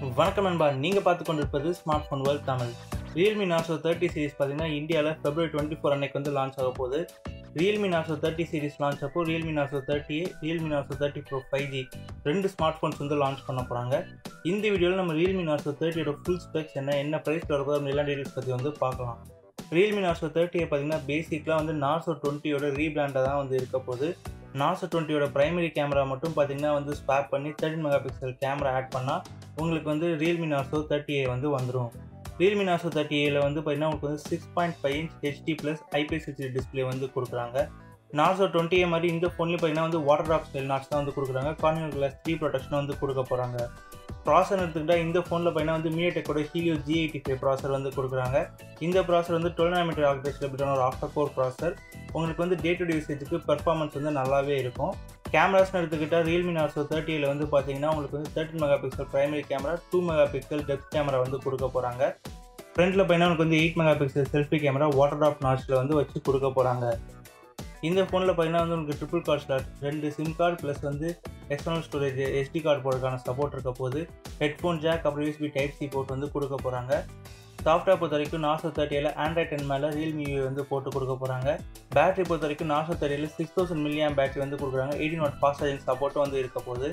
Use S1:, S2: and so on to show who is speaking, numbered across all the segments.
S1: வணக்கம் நண்பா. நீங்கள் பார்த்து கொண்டிருப்பது smart phone world Tamil Realme Narzo thirty series பார்த்தீங்கன்னா இந்தியாவில் ஃபெப்ரவரி டுவெண்ட்டி ஃபோர் அன்னைக்கு வந்து லான்ச் ஆக போகுது. Realme Narzo thirty series launch அப்போ Realme Narzo thirty Realme Narzo thirty pro five G ரெண்டு ஸ்மார்ட் ஃபோன்ஸ் வந்து லான்ச் பண்ண போகிறாங்க இந்த வீடியோவில் நம்ம ரியல்மி நார்சோ தேர்ட்டியோட ஃபுல் ஸ்பெக்ஸ் என்ன என்ன ப்ரைஸ் வரப்போ எல்லா டீடைல்ஸ் பற்றி வந்து பார்க்கலாம். ரியல்மி நார்சோ தேர்ட்டியை பார்த்தீங்கன்னா பேசிக்கலாக வந்து நார்சோ டுவெண்ட்டியோட ரீபிராண்டாக தான் வந்து இருக்க போகுது. நார்சோ டுவெண்ட்டியோட ப்ரைமரி கேமரா மட்டும் பார்த்தீங்கன்னா வந்து ஸ்வாப் பண்ணி thirteen mega pixel camera add பண்ணால் உங்களுக்கு வந்து ரியல்மி நார்சோ தேர்ட்டி ஏ வந்து வந்துடும் ரியல்மி நார்சோ தேர்ட்டி ஏல வந்து பார்த்தீங்கன்னா உங்களுக்கு வந்து six point five inch HD plus IPS HD display வந்து கொடுக்குறாங்க. நார்சோ டுவெண்ட்டி ஏ மாதிரி இந்த ஃபோன்லேயும் பார்த்தீங்கன்னா வந்து வாட்டர் ட்ராப் ஸ்டைல் நாட்ஸ் தான் வந்து கொடுக்குறாங்க. கார்னியல் கிளாஸ் த்ரீ ப்ரொடக்ஷன் வந்து கொடுக்க போகிறாங்க ப்ராசர் எடுத்துக்கிட்டால் இந்த ஃபோனில் பார்த்தீங்கன்னா வந்து மியோடெக்கோட Helio G eighty five processor வந்து கொடுக்குறாங்க. இந்த ப்ராசர் வந்து டுவெல் நாமீட்டர் ஆர்கிடெக்சர் பிட்டான ஒரு ஆஃப்டர் கோர் ப்ராசர் உங்களுக்கு வந்து டே டு டே யூசேஜுக்கு பெர்ஃபார்மன்ஸ் வந்து நல்லாவே இருக்கும். கேமராஸ்னு எடுத்துக்கிட்டால் ரியல்மி நார்சோ தேர்ட்டியில் வந்து பார்த்தீங்கன்னா உங்களுக்கு வந்து thirteen mega pixel primary camera two mega pixel depth camera வந்து கொடுக்க போகிறாங்க ஃப்ரண்ட்டில் பார்த்தீங்கன்னா உங்களுக்கு வந்து eight mega pixel selfie camera water drop நாட்ஸில் வந்து வச்சு கொடுக்க போகிறாங்க இந்த ஃபோனில் பார்த்தீங்கன்னா வந்து உங்களுக்கு ட்ரிபிள் கார்ட் ஸ்லாட் ரெண்டு சிம் கார்டு ப்ளஸ் வந்து எக்ஸ்டர்னல் ஸ்டோரேஜ் எஸ்டி கார்டு போடுறதுக்கான சப்போர்ட் இருக்க போது ஹெட்ஃபோன் ஜாக் அப்புறம் யூஸ்பி டைப் சி போர்ட் வந்து கொடுக்க போகிறாங்க சாஃப்ட்வேர் பொறுத்த வரைக்கும் நாசோ தேர்ட்டியில் ஆண்ட்ராய்ட் டென் மேலே ரியல்மி வந்து போட்டு கொடுக்க போகிறாங்க பேட்டரி பொறுத்த வரைக்கும் நாசோ தேர்ட்டியில் சிக்ஸ் தௌசண்ட் மில்லியம் பேட்டரி வந்து கொடுக்குறாங்க. எயிட்டின் வாட் ஃபாஸ்ட் சார்ஜிங் சப்போர்ட்டும் வந்து இருக்க போகுது.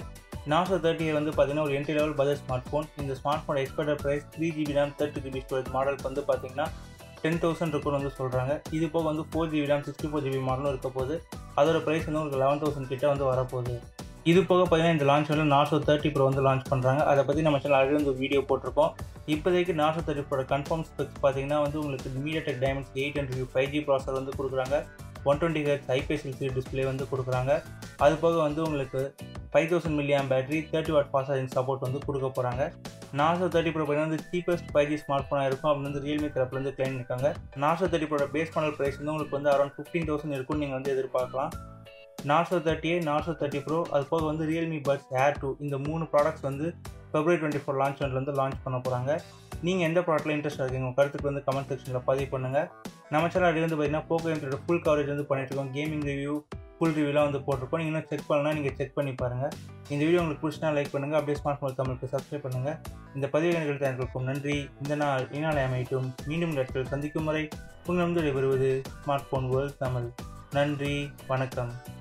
S1: நாசோ தேர்ட்டியை வந்து பார்த்தீங்கன்னா ஒரு entry level budget smart phone இந்த smart phone expected price three GB RAM thirty GB storage மாடலுக்கு வந்து பார்த்தீங்கன்னா டென் தௌசண்ட் இருக்குன்னு வந்து சொல்கிறாங்க இது போக வந்து four GB RAM sixty four GB மாடலும் இருக்க போது அதோட ப்ரைஸ் வந்து உங்களுக்கு லெவன் தௌசண்ட் கிட்ட வந்து வரப்போகுது. இது போக பார்த்தீங்கன்னா இந்த லான்ச் வந்து நார்சோ தேர்ட்டி ப்ரோ வந்து லான்ச் பண்ணுறாங்க அதை பற்றி நம்ம சேனல் ஆல்ரெடி வந்து வீடியோ போட்டிருப்போம். இப்போதைக்கு நார்சோ தேர்ட்டி ப்ரோட கன்ஃபார்ம் ஸ்பெக்ஸ் பார்த்தீங்கன்னா வந்து உங்களுக்கு MediaTek Dimensity eight hundred five G processor வந்து கொடுக்குறாங்க. One twenty H IPS display வந்து கொடுக்குறாங்க. அது போக வந்து உங்களுக்கு five thousand milliamp battery thirty watt fast charging support வந்து கொடுக்க போகிறாங்க நாசோ தேர்ட்டி ப்ரோ பார்த்தீங்கன்னா வந்து சீப்பஸ்ட் ஃபைவ் ஜி ஸ்மார்ட் ஃபோனாக இருக்கும் அப்படின்னு வந்து ரியல்மி தரப்புலேருந்து கிளைம் இருக்காங்க நாசோ தேர்ட்டி ப்ரோட பேஸ் மாடல் ப்ரைஸ் வந்து உங்களுக்கு வந்து அரௌண்ட் ஃபிஃப்டீன் தௌசண்ட் இருக்கும்னு நீங்கள் வந்து எதிர்பார்க்கலாம். Narzo thirty eight Narzo thirty pro அது போக வந்து ரியல்மி பட்ஸ் ஏர் டூ இந்த மூணு ப்ராடக்ட்ஸ் வந்து ஃபெப்ரவரி டுவெண்ட்டி ஃபோர் லான்ச் வந்து லான்ச் பண்ண போகிறாங்க நீங்கள் எந்த ப்ராடக்ட்டில் இன்ட்ரெஸ்ட் இருக்கீங்க? உங்கள் கருத்துக்கு வந்து கமெண்ட் செக்ஷனில் பதிவு பண்ணுங்கள் நம்ம சேனல் வந்து பார்த்தீங்கன்னா போக்கோ என்ட்ரோட ஃபுல் கவரேஜ் வந்து பண்ணிட்டுருக்கோம் கேமிங் ரிவ்யூ ஃபுல் ரிவ்யூலாம் வந்து போட்டிருப்போம் நீங்கள் இன்னும் செக் பண்ணலாம் நீங்கள் செக் பண்ணி பாருங்கள் இந்த வீடியோ உங்களுக்கு பிடிச்சினா லைக் பண்ணுங்கள் அப்படியே ஸ்மார்ட் ஃபோன் தமிழுக்கு சப்ஸ்கிரைப் பண்ணுங்கள் இந்த பதிவு எனக்கு அனைவருக்கும் நன்றி. இந்த நாள் இந்நாளை அமையட்டும். மீண்டும் இடத்தில் சந்திக்கும் வரை உங்களிடம் விடைபெறுவது ஸ்மார்ட் ஃபோன் வேர்ல்ட் தமிழ். நன்றி. வணக்கம்.